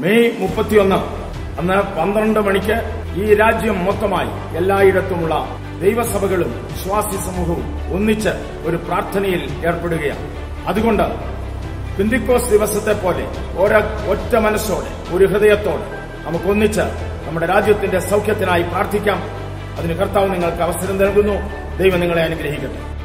May മുപ്പത്തിയൊന്ന് അന്ന് പന്ത്രണ്ട് മണിക്ക് ഈ രാജ്യം മൊത്തമായി എല്ലായിടത്തുമുള്ള ദൈവസഭകളും വിശ്വാസി സമൂഹവും ഒന്നിച്ച് ഒരു പ്രാർത്ഥനയിൽ ഏർപ്പെടുകയാണ്. അതുകൊണ്ട് പിന്തിക്കോസ് ദിവസത്തെ പോലെ ഓരോ ഒറ്റ മനസ്സോടെ ഒരു ഹൃദയത്തോടെ നമുക്കൊന്നിച്ച് നമ്മുടെ രാജ്യത്തിന്റെ സൗഖ്യത്തിനായി പ്രാർത്ഥിക്കാം. അതിന് കർത്താവ് നിങ്ങൾക്ക് അവസരം നൽകുന്നു. ദൈവം നിങ്ങളെ അനുഗ്രഹിക്കട്ടെ.